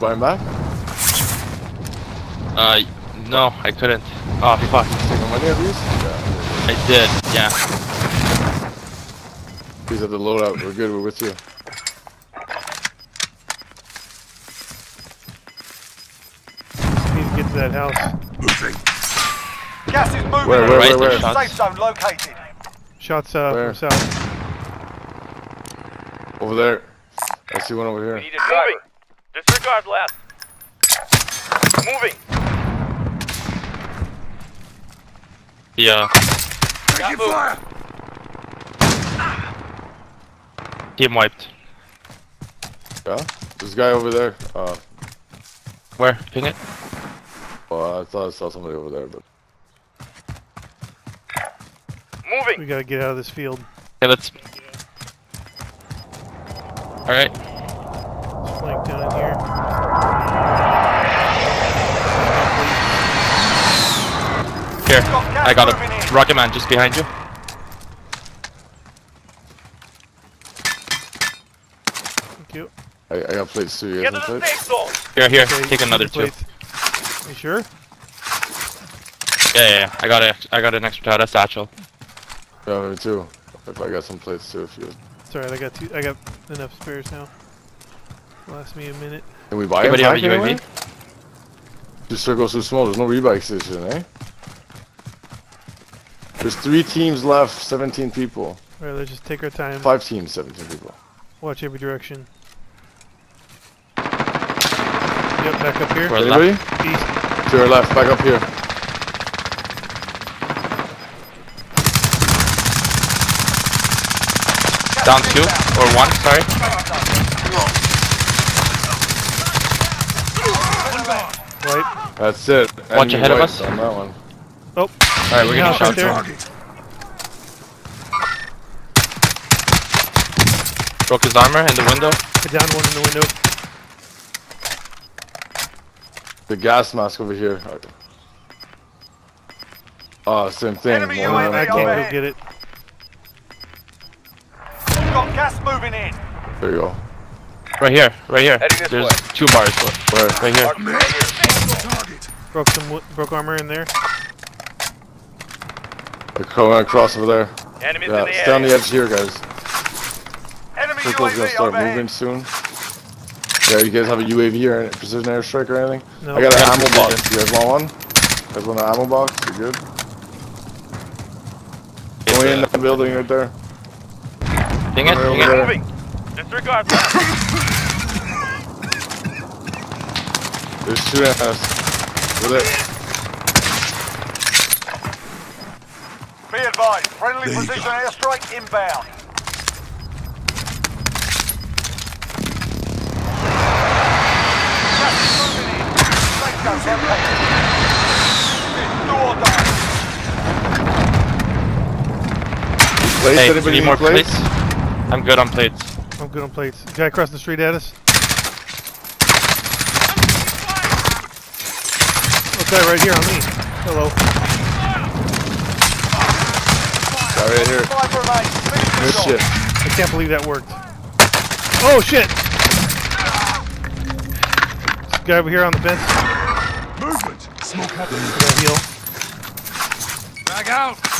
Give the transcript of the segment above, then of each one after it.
Buy him back? Uh, no, I couldn't. Oh fuck. Take my money at least? Yeah. I did. Yeah. Please have the loadout. We're good. We're with you. Need to get to that house. Gas is moving. Where, in. where, where, where? Safe zone located. Shots uh, Where? from south. Over there. I see one over here. Need a driver. Disregard left. Moving. Yeah. Got moved. Team wiped. Yeah? This guy over there. Uh, Where? Ping it. well, I thought I saw somebody over there, but. Moving. We gotta get out of this field. Okay, let's. All right. Let's flank down in here. Here. I got moving him. Rocket Man, just behind you. Thank you. I, I got plates too. You Get to the plates? safe zone. Here, here. Okay, Take another two. plates. You sure? Yeah, yeah, yeah. I got a, I got an extra Tata satchel. Yeah, me too. If I got some plates too, if you. It's alright, I got two, I got enough spares now. Last me a minute. Can we buy him Anybody have a back anyway? UAV? Just circles too small. There's no rebike station, eh? There's three teams left, 17 people. Alright, let's just take our time. Five teams, 17 people. Watch every direction. Yep, back up here. Where- Anybody? East. To our left, back up here. Down two or one. Sorry. Right. That's it. Watch Enemy ahead of us. On that one. Oh, All right, we're getting house shot. right there. Broke his armor in the window. I downed one in the window. The gas mask over here. Oh, same thing. Enemy One UAV on I can't go get it. Got gas moving in. There you go. Right here. Right here. There's way. two bars. Where? Right here. Broke some broke armor in there. They're coming across over there. Enemies in Yeah, the stay on the edge here, guys. Enemy Circle's gonna UAV start moving soon. Yeah, you guys have a UAV or a precision airstrike or anything? No. I got an got a ammo box. You guys want one? You guys want an ammo box? You good? It's, Going in that building right there. Ping it. Right Ping over it. Moving. Disregard left. They're shooting at us. Over there. Be advised. Friendly position airstrike inbound. Gas is moving in. Safe zone located. Do or die. Plates? Hey, Anybody need need more plates? plates? I'm good on plates. I'm good on plates. Guy across the street at us. Okay, right here on me. Hello. Got right here. Five remain. Finish the Good shit. I can't believe that worked. Oh shit! This guy over here on the fence. Movement. Smoke I gotta heal. Drag out.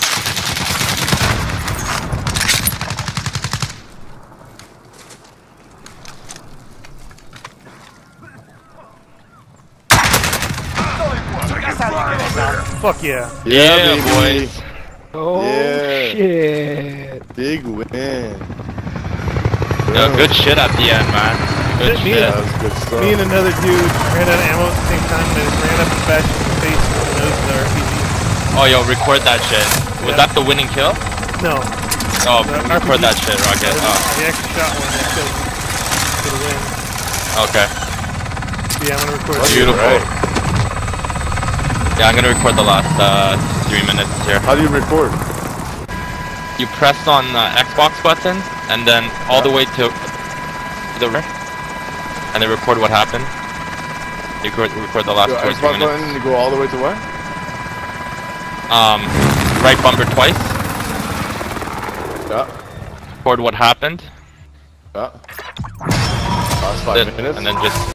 That's how you get it done. Fuck yeah. Yeah, baby. Oh Yeah. shit. Big win. Yeah, good shit at the end, man. Good Me shit. That was good stuff. Me and another dude ran out of ammo at the same time and I just ran up and bashed him in the face with the nose of the RPG. Oh, yo, record that shit. Was Yeah. that the winning kill? No, Oh, The record RPG. that shit, Rocket. Oh, I actually shot one that killed me for the win. okay. Yeah, I'm gonna record That's it. Beautiful. Right. Yeah, I'm gonna record the last uh, three minutes here. How do you record? You press on the Xbox button and then all the way to the rear, and then record what happened. You record, record the last two three Xbox minutes. button, you go all the way to what? Um, right bumper twice. Yeah. Record what happened. Yeah. Last five then- minutes. and then just